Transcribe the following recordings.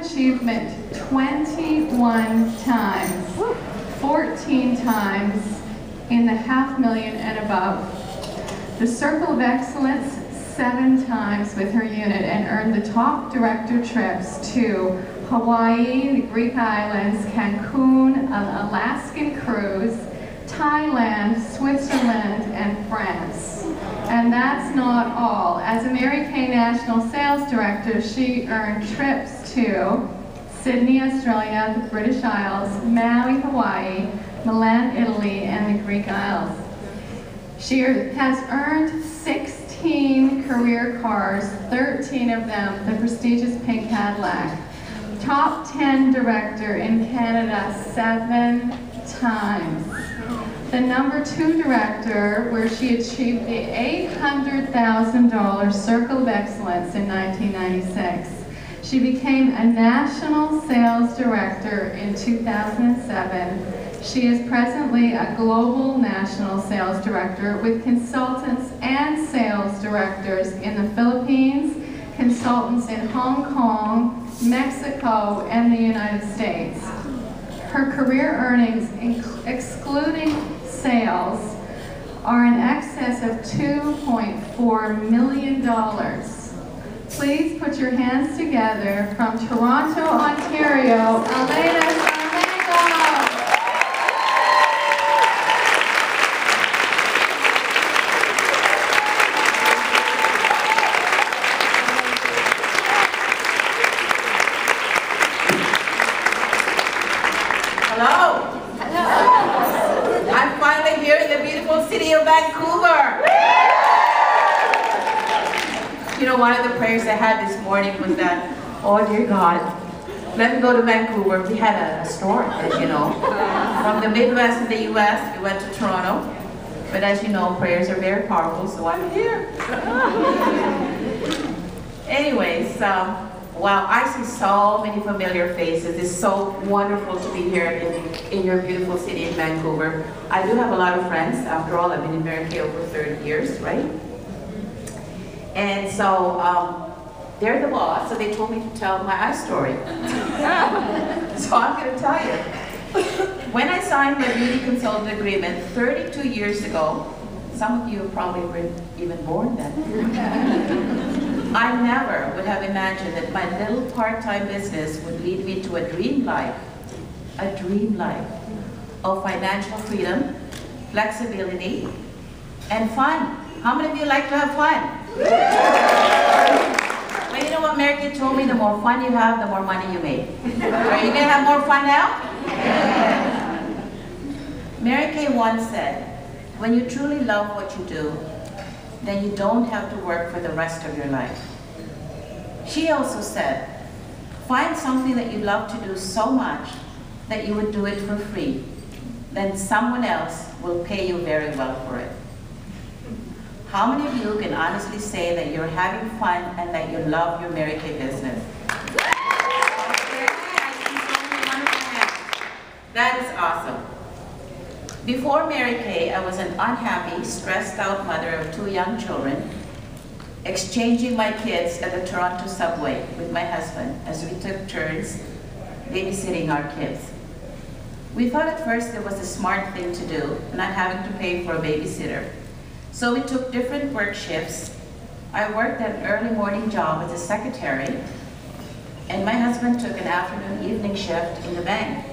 achievement 21 times, 14 times in the half million and above. The Circle of Excellence seven times with her unit and earned the top director trips to Hawaii, the Greek Islands, Cancun, an Alaskan cruise, Thailand, Switzerland, and France. And that's not all. As a Mary Kay National Sales Director, she earned trips to Sydney, Australia, the British Isles, Maui, Hawaii, Milan, Italy, and the Greek Isles. She has earned 16 career cars, 13 of them the prestigious pink Cadillac. Top 10 director in Canada seven times. The number two director, where she achieved the $800,000 Circle of Excellence in 1996. She became a national sales director in 2007. She is presently a global national sales director with consultants and sales directors in the Philippines, consultants in Hong Kong, Mexico, and the United States. Her career earnings, excluding sales, are in excess of $2.4 million. Please put your hands together from Toronto, Ontario, Elena Sarmago. Hello. Hello. I'm finally here in the beautiful city of Vancouver. You know, one of the prayers I had this morning was that, oh dear God, let me go to Vancouver. We had a, a storm, as you know. From the Midwest in the US, we went to Toronto. But as you know, prayers are very powerful, so I'm here. Anyways, um, Wow, I see so many familiar faces. It's so wonderful to be here in, in your beautiful city in Vancouver. I do have a lot of friends. After all, I've been in Kay over 30 years, right? And so um, they're the boss, so they told me to tell my eye story. so I'm going to tell you. When I signed my beauty consultant agreement 32 years ago, some of you probably weren't even born then. I never would have imagined that my little part-time business would lead me to a dream life, a dream life of financial freedom, flexibility, and fun. How many of you like to have fun? Well, you know what Mary Kay told me? The more fun you have, the more money you make. Are you going to have more fun now? Mary Kay once said, when you truly love what you do, then you don't have to work for the rest of your life. She also said, find something that you love to do so much that you would do it for free. Then someone else will pay you very well for it. How many of you can honestly say that you're having fun and that you love your Mary Kay business? That is awesome. Before Mary Kay, I was an unhappy, stressed out mother of two young children, exchanging my kids at the Toronto subway with my husband as we took turns babysitting our kids. We thought at first it was a smart thing to do, not having to pay for a babysitter. So we took different work shifts. I worked an early morning job as a secretary, and my husband took an afternoon evening shift in the bank.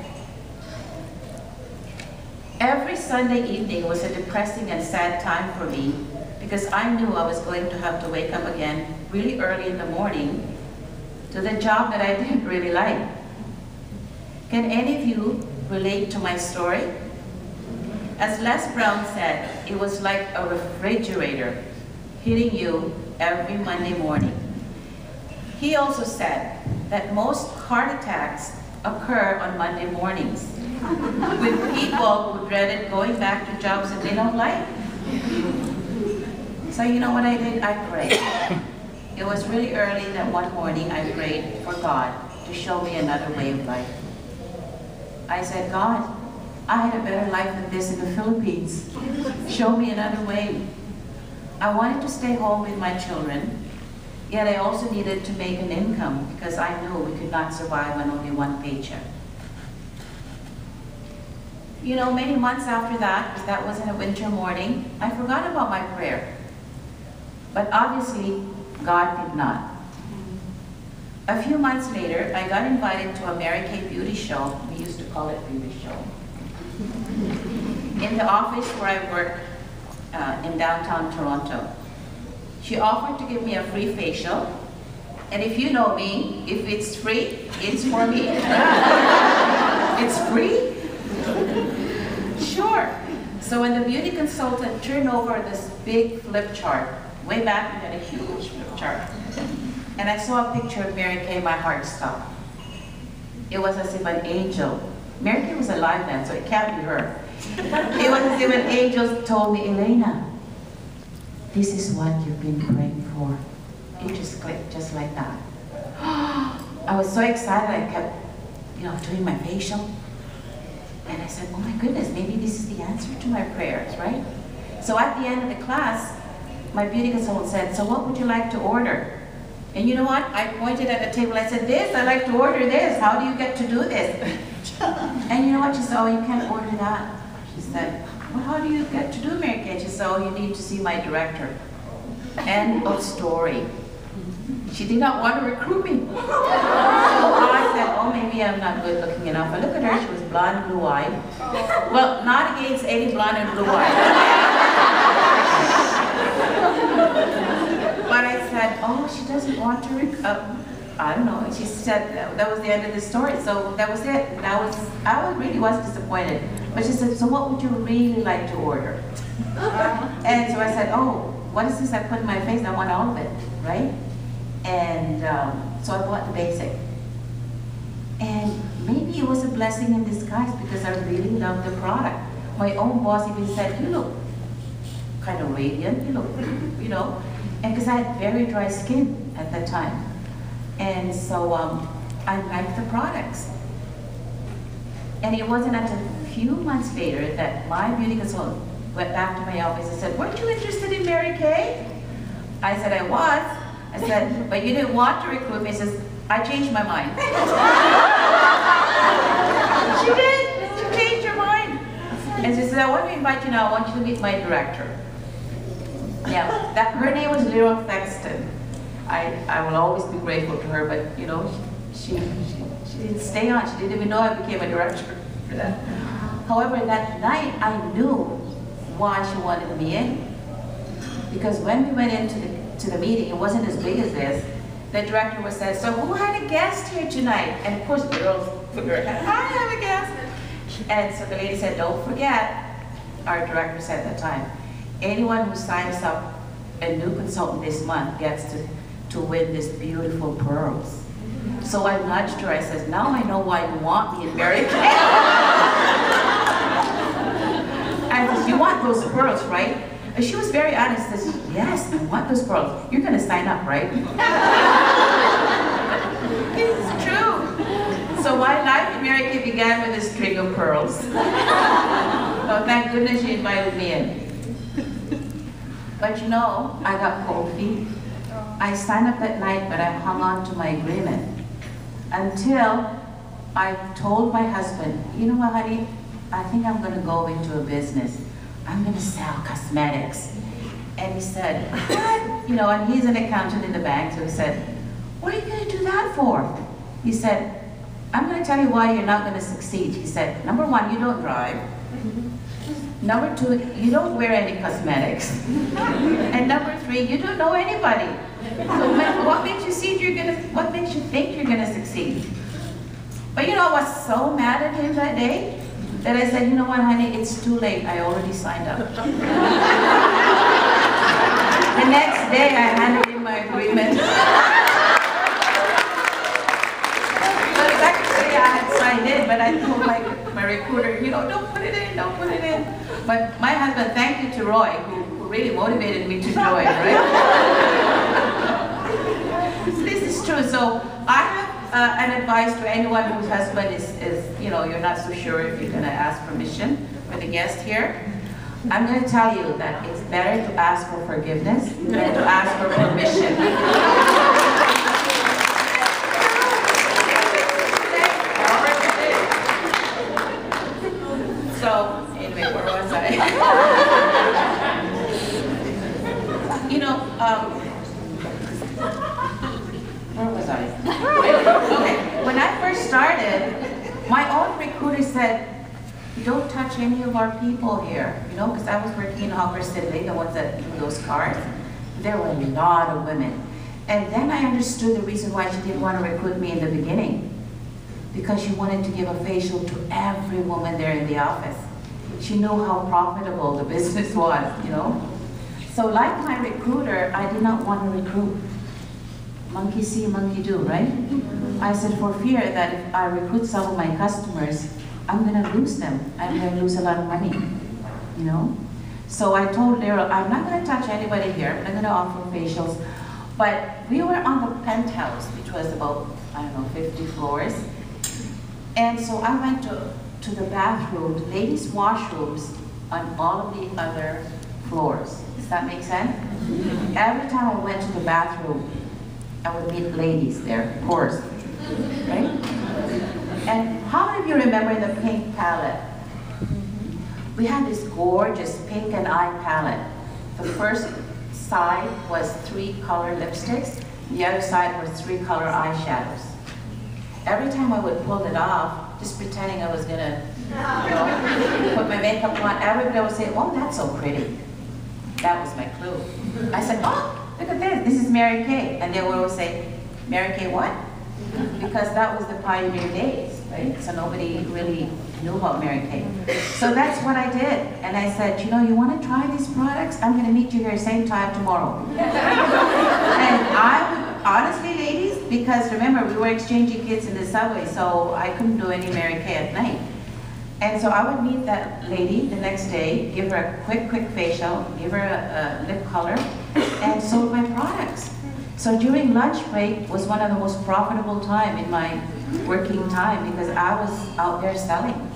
Every Sunday evening was a depressing and sad time for me because I knew I was going to have to wake up again really early in the morning to the job that I didn't really like. Can any of you relate to my story? As Les Brown said, it was like a refrigerator hitting you every Monday morning. He also said that most heart attacks occur on Monday mornings with people who dreaded going back to jobs that they don't like. So you know what I did? I prayed. It was really early that one morning I prayed for God to show me another way of life. I said, God, I had a better life than this in the Philippines. Show me another way. I wanted to stay home with my children, Yet I also needed to make an income because I knew we could not survive on only one paycheck. You know, many months after that, because that was in a winter morning, I forgot about my prayer. But obviously, God did not. A few months later, I got invited to a Mary Kay beauty show. We used to call it beauty show. In the office where I work uh, in downtown Toronto. She offered to give me a free facial. And if you know me, if it's free, it's for me. it's free? Sure. So when the beauty consultant turned over this big flip chart, way back we had a huge flip chart, and I saw a picture of Mary Kay, my heart stopped. It was as if an angel, Mary Kay was alive then, so it can't be her. It was as if an angel told me, Elena, this is what you've been praying for. It just clicked just like that. I was so excited, I kept, you know, doing my facial. And I said, oh my goodness, maybe this is the answer to my prayers, right? So at the end of the class, my beauty consultant said, so what would you like to order? And you know what? I pointed at the table, I said, this, I like to order this. How do you get to do this? and you know what? She said, oh, you can't order that. She said, well, how do you get to do Mary Kay? She said, oh, you need to see my director. End of story. She did not want to recruit me. so I said, oh, maybe I'm not good looking enough. I look at her, she was blonde, blue-eyed. Well, not against any blonde and blue-eyed. but I said, oh, she doesn't want to recruit. Uh, I don't know. She said that, that was the end of the story. So that was it. And I was, I was really was disappointed. But she said, so what would you really like to order? and so I said, oh, what is this I put in my face? I want all of it, right? And um, so I bought the basic. And maybe it was a blessing in disguise because I really loved the product. My own boss even said, you look kind of radiant, you look, you know, and because I had very dry skin at that time. And so um, I liked the products. And it wasn't until a few months later that my beauty consultant went back to my office and said, weren't you interested in Mary Kay? I said, I was. I said, but you didn't want to recruit me. He says, I changed my mind. she did. She changed her mind. And she said, I want to invite you now. I want you to meet my director. Yeah, that, her name was Lyra Thexton. I, I will always be grateful to her, but you know, she, she, she didn't stay on. She didn't even know I became a director for that. However, that night I knew why she wanted me in. Because when we went into the to the meeting, it wasn't as big as this, the director was said, so who had a guest here tonight? And of course the girls their hand, I have a guest. And so the lady said, don't forget, our director said at the time, anyone who signs up a new consultant this month gets to, to win this beautiful pearls. So I nudged her, I said, now I know why you want me in Mary Kay. Said, you want those pearls, right? And she was very honest, says, yes, I want those pearls. You're gonna sign up, right? it's true. So my life in Mary Kay began with a string of pearls. oh, thank goodness she invited me in. But you know, I got cold feet. I signed up that night, but I hung on to my agreement until I told my husband, you know what, honey, I think I'm gonna go into a business. I'm gonna sell cosmetics. And he said, what? You know, and he's an accountant in the bank, so he said, what are you gonna do that for? He said, I'm gonna tell you why you're not gonna succeed. He said, number one, you don't drive. Number two, you don't wear any cosmetics. and number three, you don't know anybody. So what makes you see you're gonna, what makes you think you're gonna succeed? But you know, I was so mad at him that day that I said, you know what, honey, it's too late. I already signed up. the next day, I handed him my agreement. but actually, I had signed in, but I told my, my recruiter, you know, don't put it in, don't put it in. But my husband, thank you to Roy, who, who really motivated me to join, right? This is true. So I have uh, an advice to anyone whose husband is, is, you know, you're not so sure if you're going to ask permission for the guest here. I'm going to tell you that it's better to ask for forgiveness than to ask for permission. So, anyway, where was I? You know, um, where was I? Okay, when I first started, my own recruiter said, don't touch any of our people here, you know, because I was working in Hawker Siddeley, the ones that do those cards. There were a lot of women. And then I understood the reason why she didn't want to recruit me in the beginning. Because she wanted to give a facial to every woman there in the office. She knew how profitable the business was, you know. So like my recruiter, I did not want to recruit. Monkey see, monkey do, right? I said for fear that if I recruit some of my customers, I'm gonna lose them. I'm gonna lose a lot of money, you know? So I told Daryl, I'm not gonna touch anybody here. I'm gonna offer facials. But we were on the penthouse, which was about, I don't know, 50 floors. And so I went to, to the bathroom, ladies' washrooms on all of the other floors. Does that make sense? Every time I went to the bathroom, I would meet ladies there, of course, right? And how you remember the pink palette? We had this gorgeous pink and eye palette. The first side was three color lipsticks, the other side was three color eyeshadows. Every time I would pull it off, just pretending I was gonna, you know, put my makeup on, everybody would say, oh, that's so pretty. That was my clue. I said, oh, look at this, this is Mary Kay. And they would always say, Mary Kay what? Because that was the pioneer days, right? So nobody really knew about Mary Kay. So that's what I did. And I said, you know, you want to try these products? I'm going to meet you here same time tomorrow. and I would, honestly, ladies, because remember, we were exchanging kids in the subway, so I couldn't do any Mary Kay at night. And so I would meet that lady the next day, give her a quick, quick facial, give her a, a lip color, and sold my products. So during lunch break was one of the most profitable time in my working time because I was out there selling.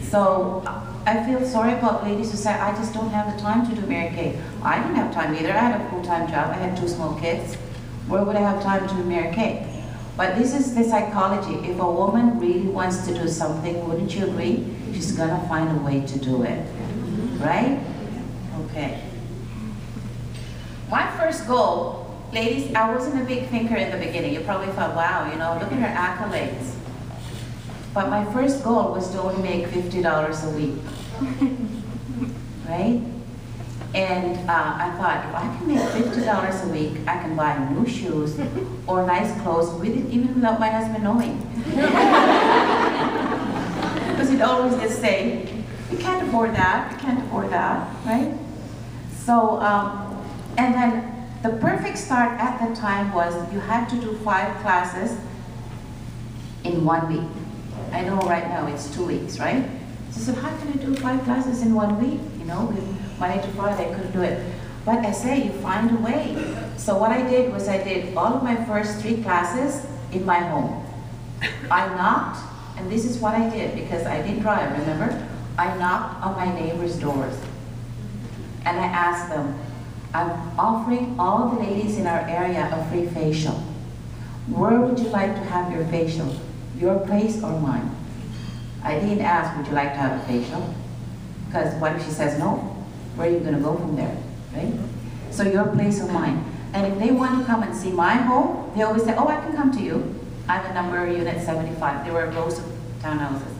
So I feel sorry about ladies who say, I just don't have the time to do Mary Kay. I didn't have time either. I had a full-time job. I had two small kids. Where would I have time to do Mary Kay? But this is the psychology. If a woman really wants to do something, wouldn't you agree? She's gonna find a way to do it, right? Okay. My first goal, ladies, I wasn't a big thinker in the beginning. You probably thought, wow, you know, look at her accolades. But my first goal was to only make $50 a week, right? And uh, I thought, if I can make $50 a week, I can buy new shoes or nice clothes, with it, even without my husband knowing. Because he'd always just say, you can't afford that, you can't afford that, right? So, um, and then the perfect start at the time was you had to do five classes in one week. I know right now it's two weeks, right? So said, how can I do five classes in one week? You know, with Monday to Friday, I couldn't do it. But I say, you find a way. So what I did was I did all of my first three classes in my home. I knocked, and this is what I did, because I didn't drive, remember? I knocked on my neighbors' doors. And I asked them, I'm offering all the ladies in our area a free facial. Where would you like to have your facial? Your place or mine? I didn't ask, would you like to have a facial? Because what if she says no? Where are you going to go from there, right? So your place or mine. And if they want to come and see my home, they always say, oh, I can come to you. I'm a number unit 75. There were rows of townhouses.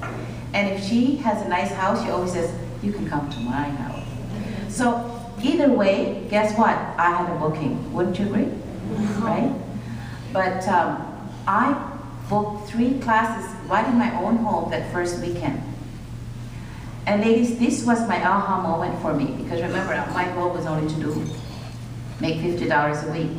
And if she has a nice house, she always says, you can come to my house. So either way, guess what? I had a booking. Wouldn't you agree? Right? But um, I booked three classes right in my own home that first weekend. And ladies, this was my aha moment for me because remember, my goal was only to do make $50 a week.